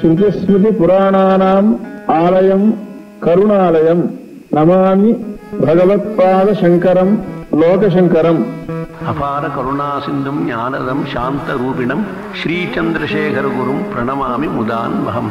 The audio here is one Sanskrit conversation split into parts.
శృతిస్మృతి పురాణానాం ఆలయం కరుణాలయం నమామి భగవత్పాద శంకరం లోకశంకరం அபார கருணா சிந்தும் ஞானதம் சாந்த ரூபிணம் ஸ்ரீ சந்திரசேகர குரும் பிரணமாமி முதான்மகம்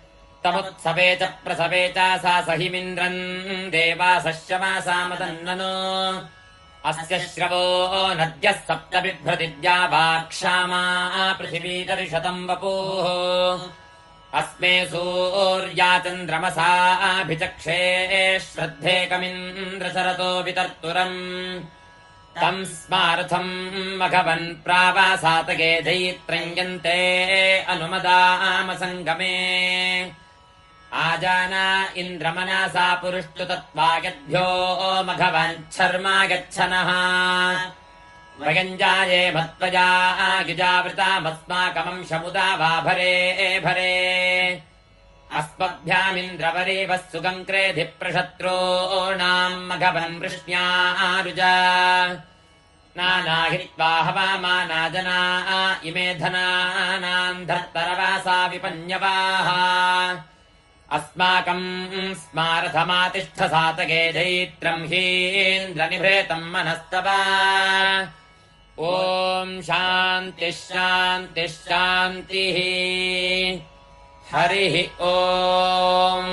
तमुत्सवे च प्रसवे च सा सहिमिन्द्रम् देवासश्यमासामदन्ननो अस्य श्रवो नद्यः सप्त बिभ्रतिद्या वाक्ष्यामा पृथिवीतरिशतम् वपुः। अस्मे सूर्या चन्द्रमसाभिचक्षे श्रद्धेकमिन्द्रशरतो वितर्तुरम्। तम् स्मार्थम् मघवन् प्रावासातके दैत्रयन्ते अनुमदामसङ्गमे आजाना इन्द्रमनासा पुरुष्टु तत्त्वागद्भ्यो मघवच्छर्मा गच्छनः वयञ्जाये मत्वजा गिजावृतामस्माकमंशमुदा वा भरे भरे। अस्मभ्यामिन्द्रवरेवः सुगङ्क्रेधिप्रशत्रूणाम् मघवन् वृष्ण्यारुज नानाहित्वा हवामानाजना इमे धनानाम् धर्तरवासा विपन्यवाः अस्माकम् स्मारथमातिष्ठसातके जैत्रम् हीन्द्रनिभृतम् मनस्तवा ॐ शान्तिः शान्तिः शान्तिः। हरिः ॐ